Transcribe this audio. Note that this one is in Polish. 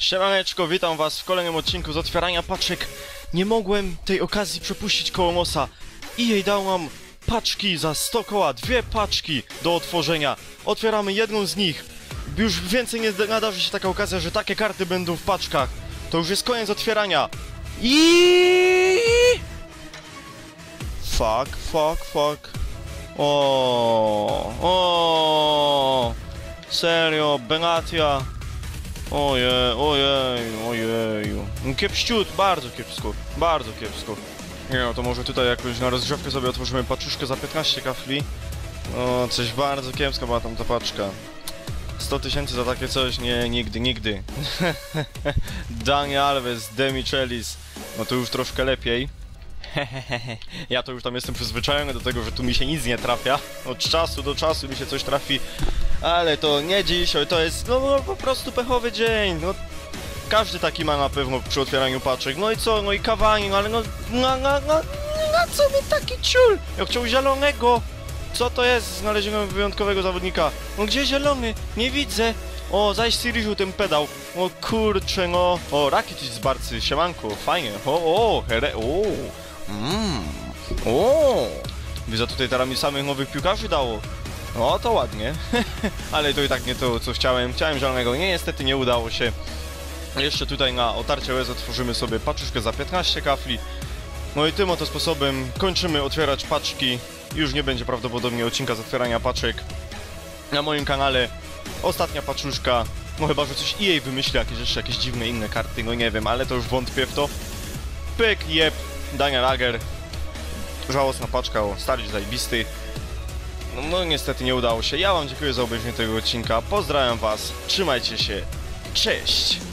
Siemaneczko, witam was w kolejnym odcinku z otwierania paczek. Nie mogłem tej okazji przepuścić koło nosa. I jej dał nam paczki za 100 koła, dwie paczki do otworzenia. Otwieramy jedną z nich. Już więcej nie nadarzy się taka okazja, że takie karty będą w paczkach. To już jest koniec otwierania. I Fuck, fuck, fuck. O, o, serio, Benatia. Ojej, ojej, ojeju. Kiepściut, bardzo kiepsko, bardzo kiepsko. Nie no, to może tutaj jakoś na rozgrzewkę sobie otworzymy paczuszkę za 15 kafli. O, coś bardzo kiepsko była tam ta paczka. 100 tysięcy za takie coś? Nie, nigdy, nigdy. Dani Alves, Demichelis. No to już troszkę lepiej. ja to już tam jestem przyzwyczajony do tego, że tu mi się nic nie trafia. Od czasu do czasu mi się coś trafi. Ale to nie dzisiaj, to jest no, no po prostu pechowy dzień. No, każdy taki ma na pewno przy otwieraniu paczek. No i co, no i kawani, no ale no, na, na, na, na co mi taki ciul? Ja chciał zielonego. Co to jest? Znaleziono wyjątkowego zawodnika. No gdzie zielony? Nie widzę. O, zaś Sirius ten pedał. O kurczę, no. O, Rakitic z Barcy, siemanko, fajnie. O, o, here, o. Mmm. O. Widzę tutaj teraz mi samych nowych piłkarzy dało. O, to ładnie. Ale to i tak nie to, co chciałem. Chciałem zielonego. Nie, niestety nie udało się. Jeszcze tutaj na otarcie łez otworzymy sobie paczuszkę za 15 kafli. No i tym oto sposobem kończymy otwierać paczki. Już nie będzie prawdopodobnie odcinka z otwierania paczek na moim kanale. Ostatnia paczuszka. No chyba, że coś EA wymyśli, jakieś jeszcze jakieś dziwne inne karty, no nie wiem, ale to już wątpię w to. Pyk, jeb, Daniel Lager. Żałosna paczka, o, stary zajebisty. No, no niestety nie udało się. Ja wam dziękuję za obejrzenie tego odcinka. Pozdrawiam was. Trzymajcie się. Cześć!